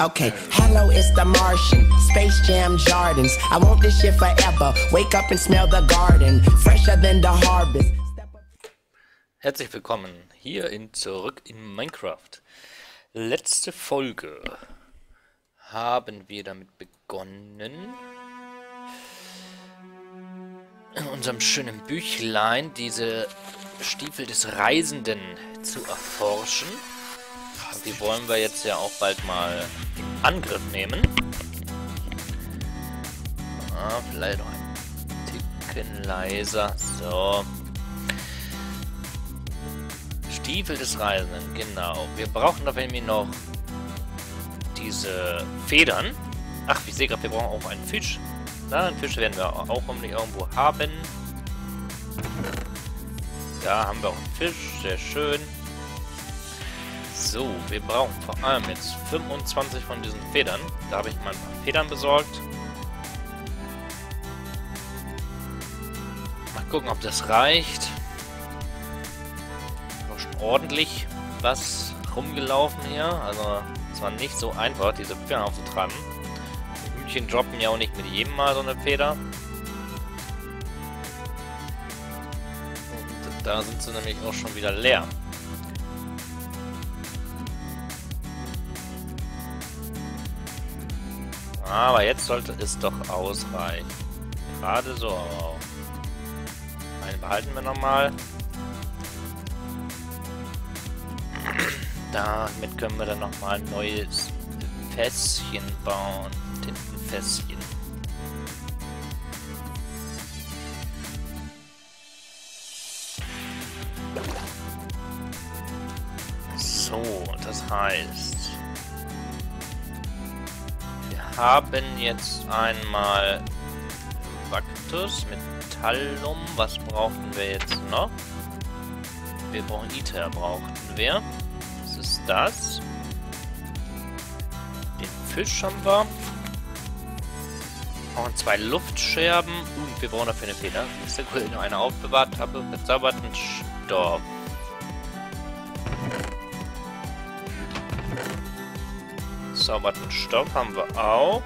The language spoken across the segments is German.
Okay, hello, it's the Martian. Space Jam Jardins. I want this shit forever. Wake up and smell the garden. Fresher than the harvest. Herzlich willkommen hier in zurück in Minecraft. Letzte Folge haben wir damit begonnen, in unserem schönen Büchlein diese Stiefel des Reisenden zu erforschen. Die wollen wir jetzt ja auch bald mal Angriff nehmen. Ah, vielleicht noch ein Ticken leiser. So. Stiefel des Reisenden, genau. Wir brauchen dafür nämlich noch diese Federn. Ach, ich sehe gerade, wir brauchen auch einen Fisch. Na, einen Fisch werden wir auch irgendwo haben. Da haben wir auch einen Fisch, sehr schön. So, wir brauchen vor allem jetzt 25 von diesen Federn. Da habe ich mal ein paar Federn besorgt. Mal gucken, ob das reicht. War schon ordentlich was rumgelaufen hier. Also, es war nicht so einfach, diese Federn aufzutragen. Die Hühnchen droppen ja auch nicht mit jedem Mal so eine Feder. Und da sind sie nämlich auch schon wieder leer. Aber jetzt sollte es doch ausreichen. Gerade so. Einen behalten wir nochmal. Damit können wir dann nochmal ein neues Fässchen bauen. Tintenfässchen. So, das heißt... haben jetzt einmal Vactus, Metallum. Was brauchen wir jetzt noch? Wir brauchen Iter, brauchten wir. Was ist das? Den Fisch haben wir. Wir brauchen zwei Luftscherben und wir brauchen dafür eine Feder. Ist der cool, noch eine aufbewahrt habe. Verzauberten Stoff. Verzauberten Stoff haben wir auch.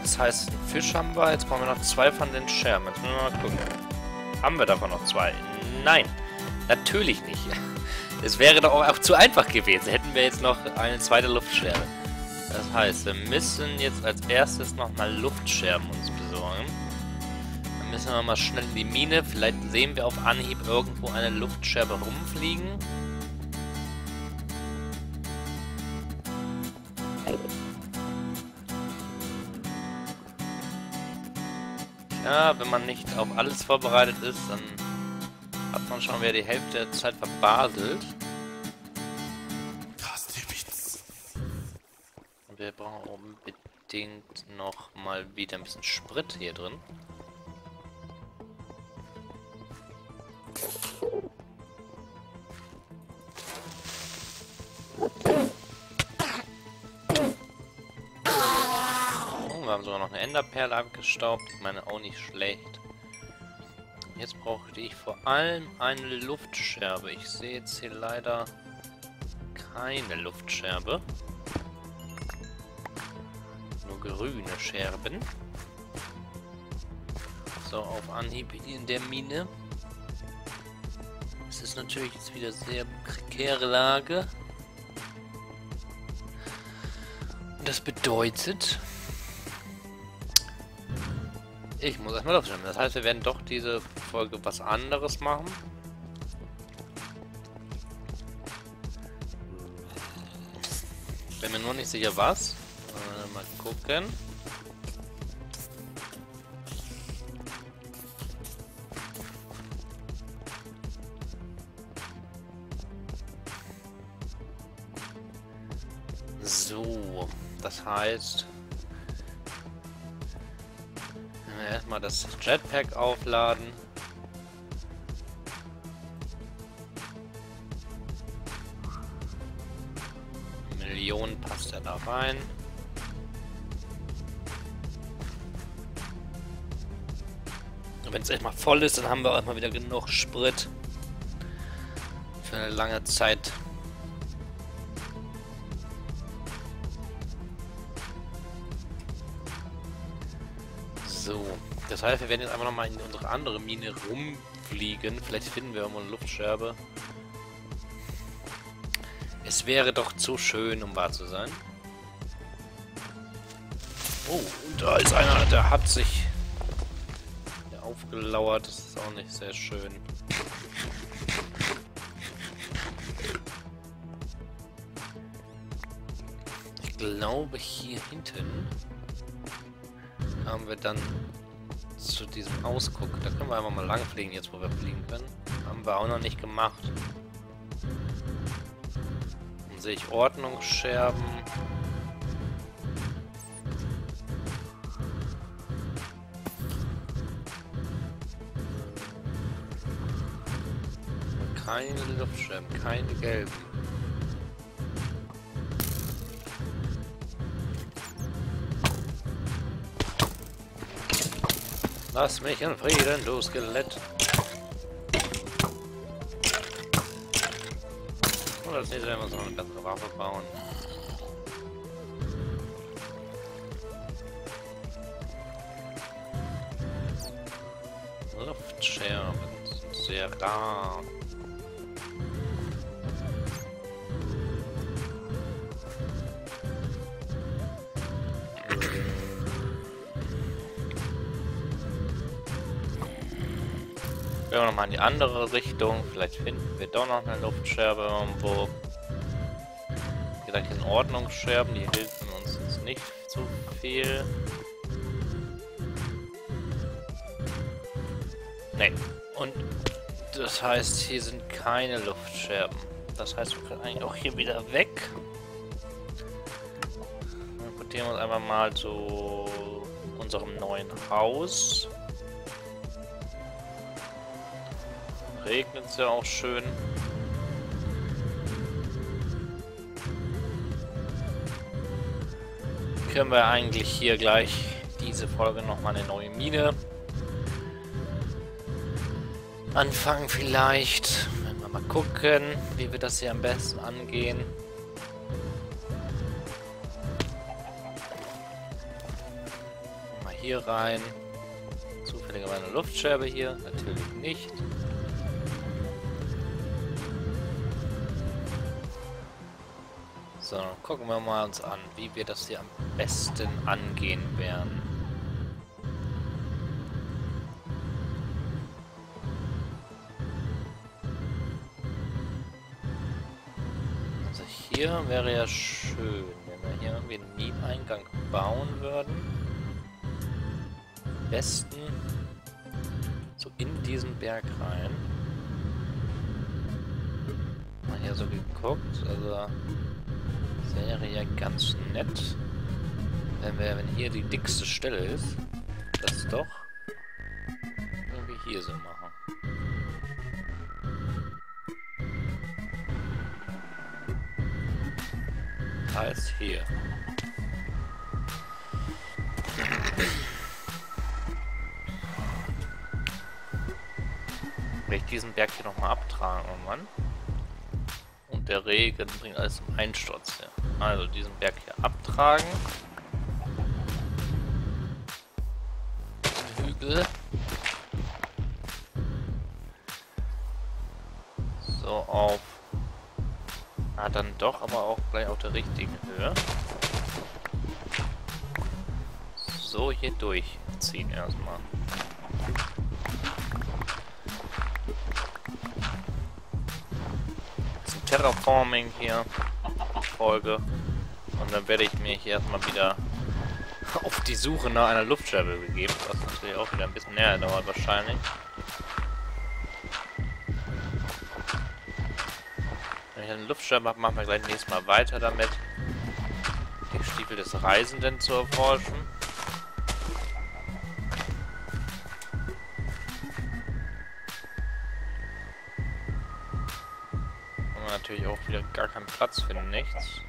Das heißt, einen Fisch haben wir. Jetzt brauchen wir noch zwei von den Scherben. Jetzt müssen wir mal gucken. Haben wir davon noch zwei? Nein, natürlich nicht. Es wäre doch auch zu einfach gewesen. Hätten wir jetzt noch eine zweite Luftscherbe. Das heißt, wir müssen jetzt als erstes nochmal Luftscherben uns besorgen. Dann müssen wir mal schnell in die Mine. Vielleicht sehen wir auf Anhieb irgendwo eine Luftscherbe rumfliegen. Ja, wenn man nicht auf alles vorbereitet ist, dann hat man schon wieder die Hälfte der Zeit verbaselt. Wir brauchen unbedingt noch mal wieder ein bisschen Sprit hier drin. Haben sogar noch eine Enderperle abgestaubt. Ich meine, auch nicht schlecht. Jetzt brauchte ich vor allem eine Luftscherbe. Ich sehe jetzt hier leider keine Luftscherbe. Nur grüne Scherben. So, auf Anhieb in der Mine. Es ist natürlich jetzt wieder sehr prekäre Lage. Das bedeutet, ich muss erstmal aufschreiben. Das heißt, wir werden doch diese Folge was anderes machen. Bin mir nur nicht sicher was. Äh, mal gucken. So, das heißt, erstmal das Jetpack aufladen. Millionen passt er da rein. Wenn es erstmal voll ist, dann haben wir auch mal wieder genug Sprit für eine lange Zeit. Das heißt, wir werden jetzt einfach nochmal in unsere andere Mine rumfliegen. Vielleicht finden wir irgendwo eine Luftscherbe. Es wäre doch zu schön, um wahr zu sein. Oh, und da ist einer, der hat sich aufgelauert. Das ist auch nicht sehr schön. Ich glaube, hier hinten haben wir dann zu diesem Ausguck. Da können wir einfach mal lang fliegen, jetzt wo wir fliegen können. Haben wir auch noch nicht gemacht. Dann sehe ich Ordnungsscherben. Keine Luftscherben, keine gelben. Lass mich in Frieden, du Skelett. Oder als nächstes werden wir so eine ganze Waffe bauen. Luftscherben sind sehr rar. Gehen wir nochmal in die andere Richtung. Vielleicht finden wir doch noch eine Luftscherbe irgendwo. Wie gesagt, hier sind Ordnungsscherben, die helfen uns jetzt nicht zu viel. Ne. Und das heißt, hier sind keine Luftscherben. Das heißt, wir können eigentlich auch hier wieder weg. Dann portieren wir uns einfach mal zu unserem neuen Haus. Regnet es ja auch schön. Können wir eigentlich hier gleich diese Folge nochmal eine neue Mine anfangen vielleicht. Wenn wir mal gucken, wie wir das hier am besten angehen. Mal hier rein. Zufälligerweise eine Luftscherbe hier. Natürlich nicht. So, gucken wir mal uns an, wie wir das hier am besten angehen werden. Also hier wäre ja schön, wenn wir hier irgendwie einen Mineneingang bauen würden. Am besten so in diesen Berg rein. Mal hier so geguckt, also wäre ja ganz nett, wenn, wir, wenn hier die dickste Stelle ist, das doch irgendwie hier so machen. Als hier. Will ich diesen Berg hier nochmal abtragen, oh Mann der Regen bringt alles zum Einsturz. Ja. Also diesen Berg hier abtragen. Den Hügel. So auf. Ah, dann doch, aber auch gleich auf der richtigen Höhe. So hier durchziehen erstmal. Terraforming hier Folge. Und dann werde ich mich erstmal wieder auf die Suche nach einer Luftscherbe begeben, was natürlich auch wieder ein bisschen näher dauert wahrscheinlich. Wenn ich eine Luftscherbe habe, machen wir gleich nächstes Mal weiter damit, den Stiefel des Reisenden zu erforschen. Wieder gar keinen Platz für nichts.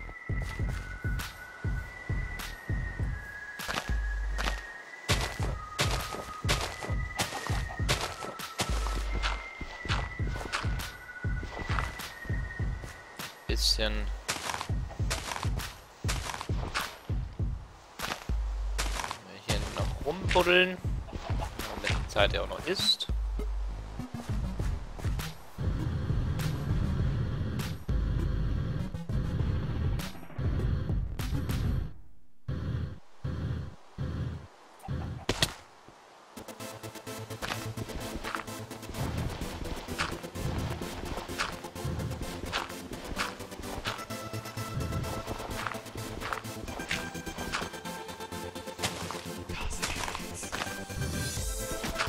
Bisschen hier noch rumbuddeln. Zeit ja auch noch ist.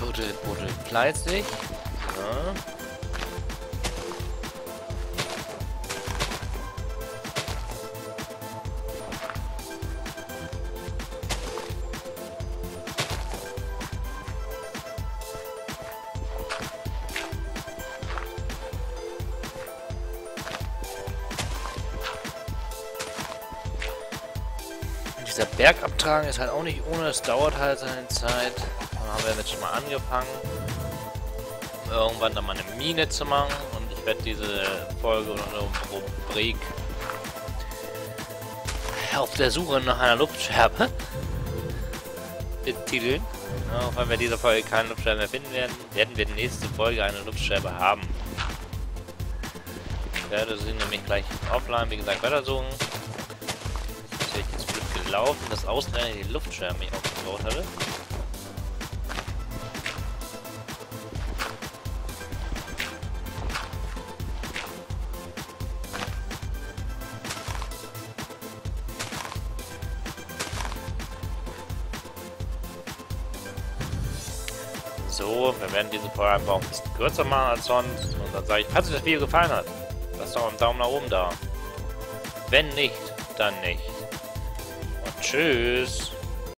Buddel, buddel, fleißig. Ja. Dieser Bergabtragen ist halt auch nicht ohne, es dauert halt seine Zeit. Haben wir jetzt schon mal angefangen, irgendwann dann mal eine Mine zu machen und ich werde diese Folge oder Rubrik auf der Suche nach einer Luftscherbe betiteln. Auch wenn wir diese Folge keine Luftscherbe mehr finden werden, werden wir die nächste Folge eine Luftscherbe haben. Ich werde sie nämlich gleich offline, wie gesagt, weiter suchen. Ist jetzt blöd gelaufen, dass ausgerechnet die Luftscherbe mich aufgebaut hatte. So, wir werden diese Folge einfach ein bisschen kürzer machen als sonst. Und dann sage ich, falls euch das Video gefallen hat, lasst doch einen Daumen nach oben da. Wenn nicht, dann nicht. Und tschüss.